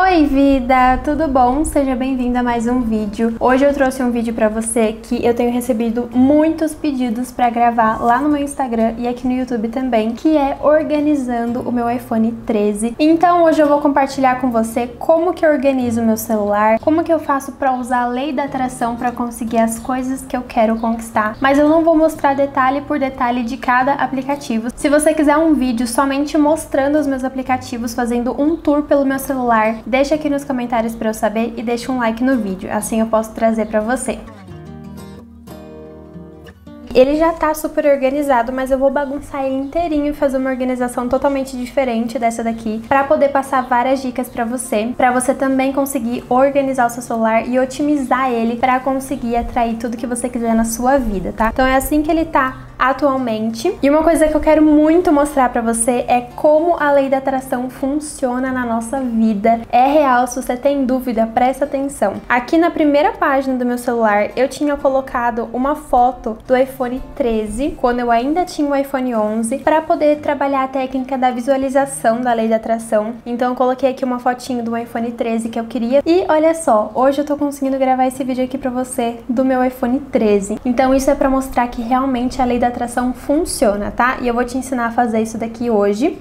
Oi vida, tudo bom? Seja bem-vindo a mais um vídeo. Hoje eu trouxe um vídeo pra você que eu tenho recebido muitos pedidos pra gravar lá no meu Instagram e aqui no YouTube também, que é organizando o meu iPhone 13. Então hoje eu vou compartilhar com você como que eu organizo o meu celular, como que eu faço pra usar a lei da atração pra conseguir as coisas que eu quero conquistar. Mas eu não vou mostrar detalhe por detalhe de cada aplicativo. Se você quiser um vídeo somente mostrando os meus aplicativos, fazendo um tour pelo meu celular, Deixa aqui nos comentários para eu saber e deixa um like no vídeo, assim eu posso trazer para você. Ele já tá super organizado, mas eu vou bagunçar ele inteirinho e fazer uma organização totalmente diferente dessa daqui, para poder passar várias dicas para você, para você também conseguir organizar o seu celular e otimizar ele para conseguir atrair tudo que você quiser na sua vida, tá? Então é assim que ele tá atualmente. E uma coisa que eu quero muito mostrar para você é como a lei da atração funciona na nossa vida. É real, se você tem dúvida, presta atenção. Aqui na primeira página do meu celular, eu tinha colocado uma foto do iPhone 13, quando eu ainda tinha o iPhone 11, para poder trabalhar a técnica da visualização da lei da atração. Então eu coloquei aqui uma fotinho do iPhone 13 que eu queria. E olha só, hoje eu tô conseguindo gravar esse vídeo aqui para você do meu iPhone 13. Então isso é para mostrar que realmente a lei da atração funciona, tá? E eu vou te ensinar a fazer isso daqui hoje.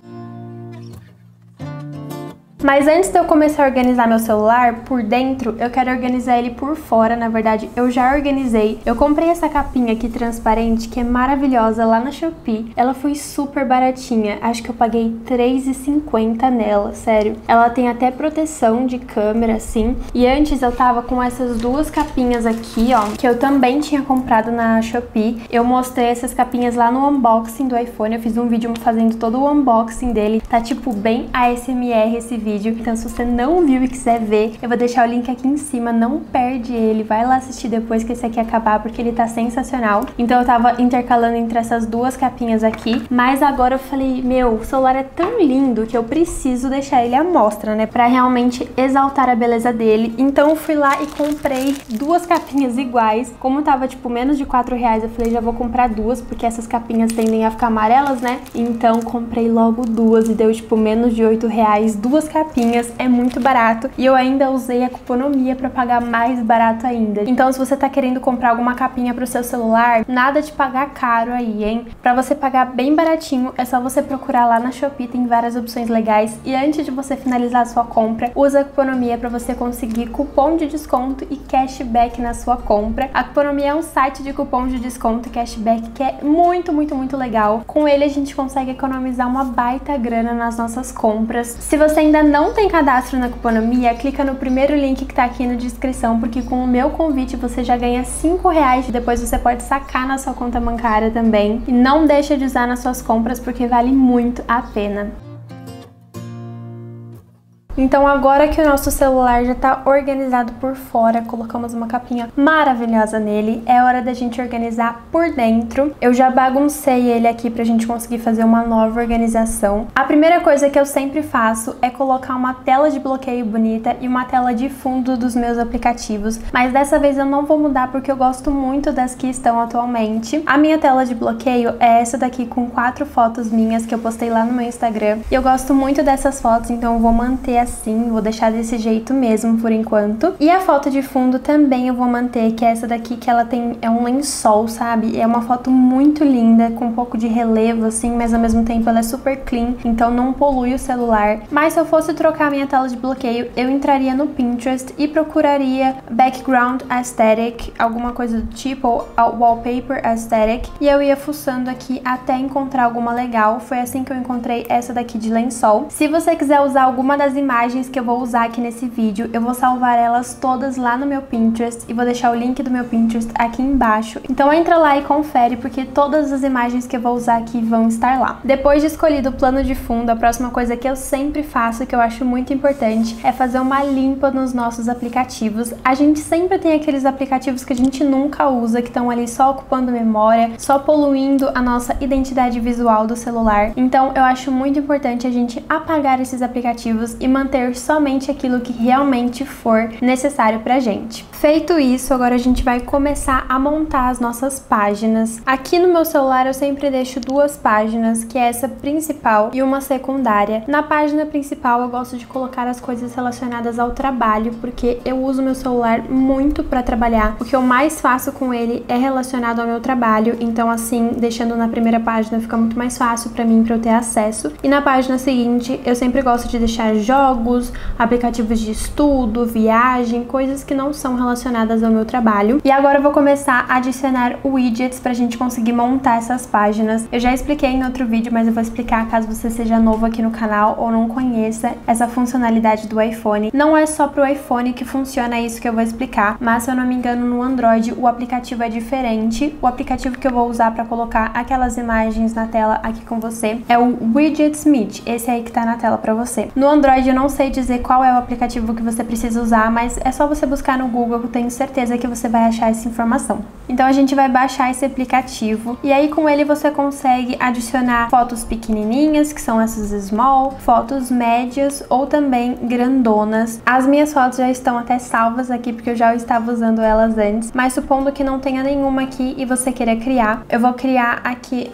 Mas antes de eu começar a organizar meu celular por dentro, eu quero organizar ele por fora. Na verdade, eu já organizei. Eu comprei essa capinha aqui transparente que é maravilhosa lá na Shopee. Ela foi super baratinha. Acho que eu paguei R$3,50 nela, sério. Ela tem até proteção de câmera assim. E antes eu tava com essas duas capinhas aqui, ó, que eu também tinha comprado na Shopee. Eu mostrei essas capinhas lá no unboxing do iPhone. Eu fiz um vídeo fazendo todo o unboxing dele. Tá tipo bem ASMR esse vídeo vídeo. Então se você não viu e quiser ver, eu vou deixar o link aqui em cima, não perde ele, vai lá assistir depois que esse aqui acabar, porque ele tá sensacional. Então eu tava intercalando entre essas duas capinhas aqui, mas agora eu falei, meu, o celular é tão lindo que eu preciso deixar ele à mostra, né, pra realmente exaltar a beleza dele. Então eu fui lá e comprei duas capinhas iguais, como tava tipo menos de 4 reais, eu falei, já vou comprar duas, porque essas capinhas tendem a ficar amarelas, né, então comprei logo duas e deu tipo menos de 8 reais, duas capinhas capinhas, é muito barato e eu ainda usei a cuponomia para pagar mais barato ainda. Então se você tá querendo comprar alguma capinha pro seu celular, nada de pagar caro aí, hein? Para você pagar bem baratinho, é só você procurar lá na Shopee, tem várias opções legais e antes de você finalizar a sua compra, usa a cuponomia para você conseguir cupom de desconto e cashback na sua compra. A cuponomia é um site de cupom de desconto e cashback que é muito, muito, muito legal. Com ele a gente consegue economizar uma baita grana nas nossas compras. Se você ainda não tem cadastro na Cuponomia, clica no primeiro link que tá aqui na descrição, porque com o meu convite você já ganha 5 reais, depois você pode sacar na sua conta bancária também. E não deixa de usar nas suas compras, porque vale muito a pena. Então agora que o nosso celular já está organizado por fora, colocamos uma capinha maravilhosa nele, é hora da gente organizar por dentro. Eu já baguncei ele aqui pra gente conseguir fazer uma nova organização. A primeira coisa que eu sempre faço é colocar uma tela de bloqueio bonita e uma tela de fundo dos meus aplicativos, mas dessa vez eu não vou mudar porque eu gosto muito das que estão atualmente. A minha tela de bloqueio é essa daqui com quatro fotos minhas que eu postei lá no meu Instagram. E eu gosto muito dessas fotos, então eu vou manter assim, vou deixar desse jeito mesmo por enquanto. E a foto de fundo também eu vou manter, que é essa daqui que ela tem é um lençol, sabe? É uma foto muito linda, com um pouco de relevo assim, mas ao mesmo tempo ela é super clean, então não polui o celular. Mas se eu fosse trocar minha tela de bloqueio, eu entraria no Pinterest e procuraria background aesthetic, alguma coisa do tipo, ou wallpaper aesthetic, e eu ia fuçando aqui até encontrar alguma legal. Foi assim que eu encontrei essa daqui de lençol. Se você quiser usar alguma das imagens imagens que eu vou usar aqui nesse vídeo, eu vou salvar elas todas lá no meu Pinterest e vou deixar o link do meu Pinterest aqui embaixo. Então entra lá e confere, porque todas as imagens que eu vou usar aqui vão estar lá. Depois de escolhido o plano de fundo, a próxima coisa que eu sempre faço, que eu acho muito importante, é fazer uma limpa nos nossos aplicativos. A gente sempre tem aqueles aplicativos que a gente nunca usa, que estão ali só ocupando memória, só poluindo a nossa identidade visual do celular. Então eu acho muito importante a gente apagar esses aplicativos e manter manter somente aquilo que realmente for necessário pra gente. Feito isso, agora a gente vai começar a montar as nossas páginas. Aqui no meu celular eu sempre deixo duas páginas, que é essa principal e uma secundária. Na página principal eu gosto de colocar as coisas relacionadas ao trabalho, porque eu uso meu celular muito para trabalhar. O que eu mais faço com ele é relacionado ao meu trabalho, então assim, deixando na primeira página fica muito mais fácil para mim para eu ter acesso. E na página seguinte, eu sempre gosto de deixar jogos, aplicativos de estudo, viagem, coisas que não são relacionadas ao meu trabalho. E agora eu vou começar a adicionar widgets para a gente conseguir montar essas páginas. Eu já expliquei em outro vídeo, mas eu vou explicar caso você seja novo aqui no canal ou não conheça essa funcionalidade do iPhone. Não é só para o iPhone que funciona isso que eu vou explicar, mas se eu não me engano no Android o aplicativo é diferente. O aplicativo que eu vou usar para colocar aquelas imagens na tela aqui com você é o Widgets Meet, esse aí que tá na tela para você. No Android não sei dizer qual é o aplicativo que você precisa usar, mas é só você buscar no Google eu tenho certeza que você vai achar essa informação. Então a gente vai baixar esse aplicativo e aí com ele você consegue adicionar fotos pequenininhas, que são essas small, fotos médias ou também grandonas. As minhas fotos já estão até salvas aqui porque eu já estava usando elas antes, mas supondo que não tenha nenhuma aqui e você queira criar, eu vou criar aqui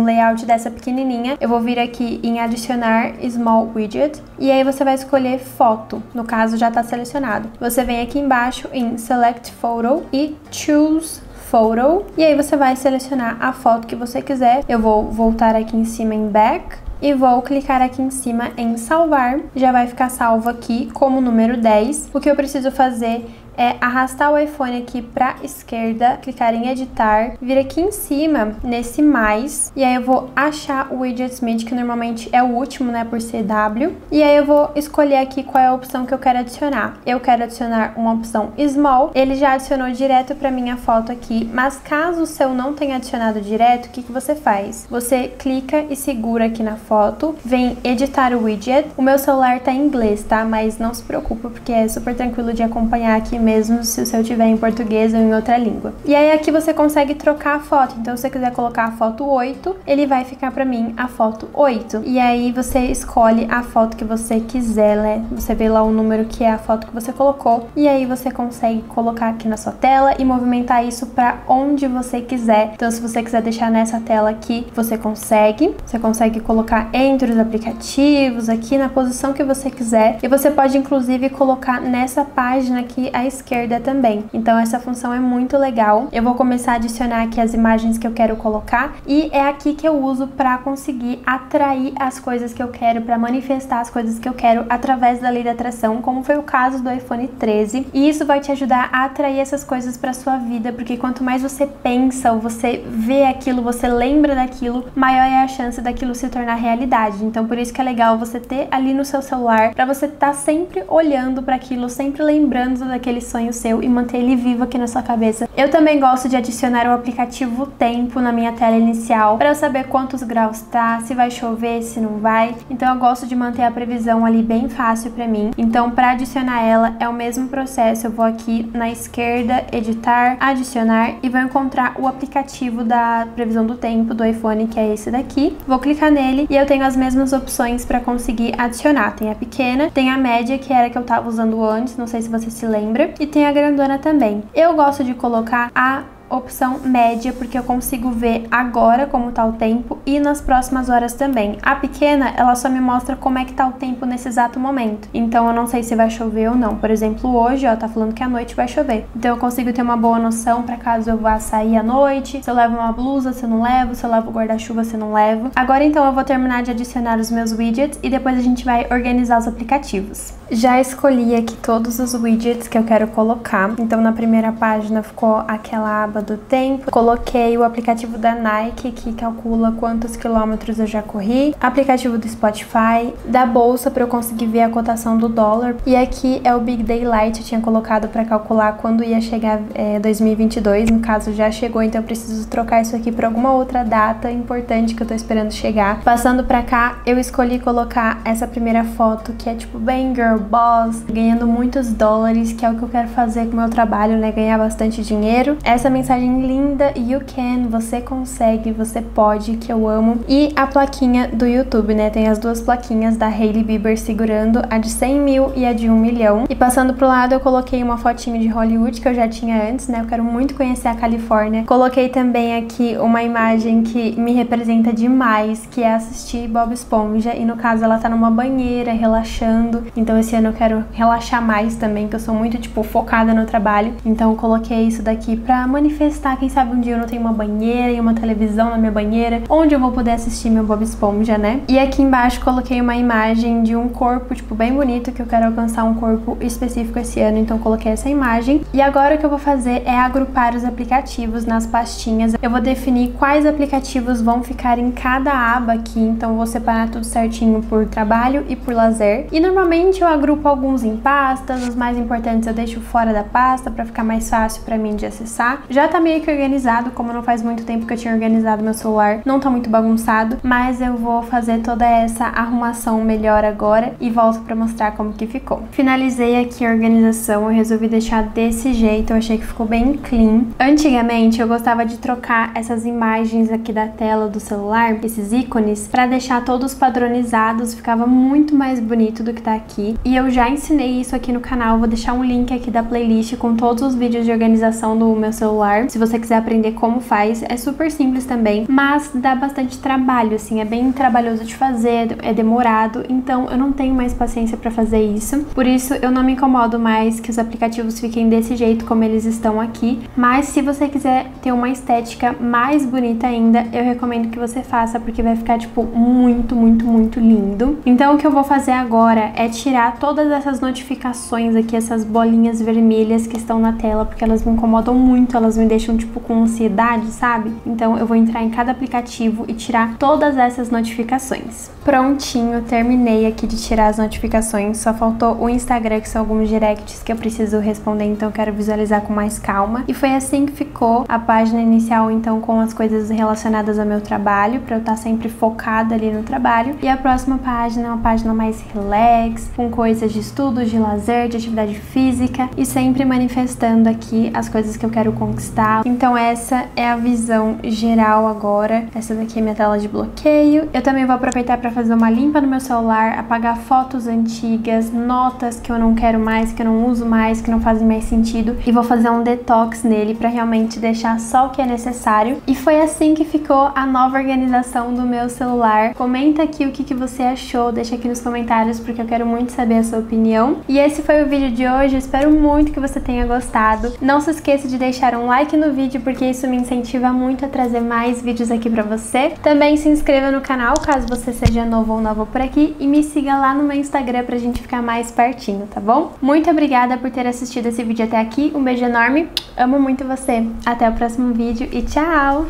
um layout dessa pequenininha. Eu vou vir aqui em adicionar small widget e aí você vai escolher foto, no caso já está selecionado. Você vem aqui embaixo em Select Photo e Choose Photo. E aí você vai selecionar a foto que você quiser. Eu vou voltar aqui em cima em Back e vou clicar aqui em cima em salvar. Já vai ficar salvo aqui como número 10. O que eu preciso fazer é arrastar o iPhone aqui para esquerda, clicar em editar, vir aqui em cima nesse mais e aí eu vou achar o widget Smith que normalmente é o último, né, por ser W. E aí eu vou escolher aqui qual é a opção que eu quero adicionar. Eu quero adicionar uma opção Small. Ele já adicionou direto para minha foto aqui, mas caso o seu não tenha adicionado direto, o que que você faz? Você clica e segura aqui na foto, vem editar o widget. O meu celular tá em inglês, tá? Mas não se preocupa porque é super tranquilo de acompanhar aqui mesmo mesmo se o seu tiver em português ou em outra língua. E aí aqui você consegue trocar a foto. Então se você quiser colocar a foto 8, ele vai ficar para mim a foto 8. E aí você escolhe a foto que você quiser, né? Você vê lá o número que é a foto que você colocou e aí você consegue colocar aqui na sua tela e movimentar isso para onde você quiser. Então se você quiser deixar nessa tela aqui, você consegue. Você consegue colocar entre os aplicativos aqui na posição que você quiser. E você pode inclusive colocar nessa página aqui a esquerda também. Então essa função é muito legal. Eu vou começar a adicionar aqui as imagens que eu quero colocar e é aqui que eu uso para conseguir atrair as coisas que eu quero, para manifestar as coisas que eu quero através da lei da atração, como foi o caso do iPhone 13. E isso vai te ajudar a atrair essas coisas para sua vida, porque quanto mais você pensa ou você vê aquilo, você lembra daquilo, maior é a chance daquilo se tornar realidade. Então por isso que é legal você ter ali no seu celular para você estar tá sempre olhando para aquilo, sempre lembrando daquele sonho seu e manter ele vivo aqui na sua cabeça. Eu também gosto de adicionar o aplicativo Tempo na minha tela inicial para eu saber quantos graus tá, se vai chover, se não vai. Então eu gosto de manter a previsão ali bem fácil para mim. Então para adicionar ela é o mesmo processo. Eu vou aqui na esquerda, editar, adicionar e vou encontrar o aplicativo da previsão do tempo do iPhone, que é esse daqui. Vou clicar nele e eu tenho as mesmas opções para conseguir adicionar. Tem a pequena, tem a média, que era que eu tava usando antes, não sei se você se lembra, e tem a grandona também. Eu gosto de colocar a opção média, porque eu consigo ver agora como tá o tempo e nas próximas horas também. A pequena, ela só me mostra como é que tá o tempo nesse exato momento. Então eu não sei se vai chover ou não. Por exemplo, hoje, ó, tá falando que à noite vai chover. Então eu consigo ter uma boa noção para caso eu vá sair à noite, se eu levo uma blusa, se eu não levo, se eu levo guarda-chuva, se eu não levo. Agora então eu vou terminar de adicionar os meus widgets e depois a gente vai organizar os aplicativos. Já escolhi aqui todos os widgets que eu quero colocar. Então na primeira página ficou aquela aba do tempo. Coloquei o aplicativo da Nike que calcula quantos quilômetros eu já corri, aplicativo do Spotify, da bolsa para eu conseguir ver a cotação do dólar e aqui é o Big Daylight eu tinha colocado para calcular quando ia chegar é, 2022, no caso já chegou, então eu preciso trocar isso aqui para alguma outra data importante que eu tô esperando chegar. Passando para cá, eu escolhi colocar essa primeira foto que é tipo bem girl boss, ganhando muitos dólares, que é o que eu quero fazer com o meu trabalho, né, ganhar bastante dinheiro. Essa mensagem mensagem linda, you can, você consegue, você pode, que eu amo. E a plaquinha do YouTube, né? Tem as duas plaquinhas da Hailey Bieber segurando, a de 100 mil e a de 1 milhão. E passando pro lado eu coloquei uma fotinho de Hollywood que eu já tinha antes, né? Eu quero muito conhecer a Califórnia. Coloquei também aqui uma imagem que me representa demais, que é assistir Bob Esponja. E no caso ela tá numa banheira, relaxando. Então esse ano eu quero relaxar mais também, que eu sou muito, tipo, focada no trabalho. Então eu coloquei isso daqui pra manifestar. Quem sabe um dia eu não tenho uma banheira e uma televisão na minha banheira, onde eu vou poder assistir meu Bob Esponja, né? E aqui embaixo coloquei uma imagem de um corpo, tipo, bem bonito, que eu quero alcançar um corpo específico esse ano. Então coloquei essa imagem. E agora o que eu vou fazer é agrupar os aplicativos nas pastinhas. Eu vou definir quais aplicativos vão ficar em cada aba aqui. Então vou separar tudo certinho por trabalho e por lazer. E normalmente eu agrupo alguns em pastas, os mais importantes eu deixo fora da pasta para ficar mais fácil para mim de acessar. Já tá meio que organizado, como não faz muito tempo que eu tinha organizado meu celular, não tá muito bagunçado, mas eu vou fazer toda essa arrumação melhor agora e volto para mostrar como que ficou. Finalizei aqui a organização, eu resolvi deixar desse jeito, eu achei que ficou bem clean. Antigamente eu gostava de trocar essas imagens aqui da tela do celular, esses ícones, para deixar todos padronizados, ficava muito mais bonito do que tá aqui. E eu já ensinei isso aqui no canal, vou deixar um link aqui da playlist com todos os vídeos de organização do meu celular. Se você quiser aprender como faz, é super simples também, mas dá bastante trabalho, assim, é bem trabalhoso de fazer, é demorado, então eu não tenho mais paciência para fazer isso. Por isso eu não me incomodo mais que os aplicativos fiquem desse jeito como eles estão aqui, mas se você quiser ter uma estética mais bonita ainda, eu recomendo que você faça porque vai ficar tipo muito, muito, muito lindo. Então o que eu vou fazer agora é tirar todas essas notificações aqui, essas bolinhas vermelhas que estão na tela, porque elas me incomodam muito, elas me deixam tipo com ansiedade, sabe? Então eu vou entrar em cada aplicativo e tirar todas essas notificações. Prontinho, terminei aqui de tirar as notificações, só faltou o Instagram, que são alguns directs que eu preciso responder, então quero visualizar com mais calma. E foi assim que ficou a página inicial, então com as coisas relacionadas ao meu trabalho, para eu estar sempre focada ali no trabalho. E a próxima página é uma página mais relax, com coisas de estudos, de lazer, de atividade física e sempre manifestando aqui as coisas que eu quero conquistar. Então essa é a visão geral agora. Essa daqui é minha tela de bloqueio. Eu também vou aproveitar para fazer uma limpa no meu celular, apagar fotos antigas, notas que eu não quero mais, que eu não uso mais, que não fazem mais sentido e vou fazer um detox nele para realmente deixar só o que é necessário. E foi assim que ficou a nova organização do meu celular. Comenta aqui o que, que você achou, deixa aqui nos comentários porque eu quero muito saber a sua opinião. E esse foi o vídeo de hoje, espero muito que você tenha gostado. Não se esqueça de deixar um like no vídeo porque isso me incentiva muito a trazer mais vídeos aqui pra você. Também se inscreva no canal caso você seja novo ou nova por aqui e me siga lá no meu Instagram pra gente ficar mais pertinho, tá bom? Muito obrigada por ter assistido esse vídeo até aqui, um beijo enorme, amo muito você. Até o próximo vídeo e tchau!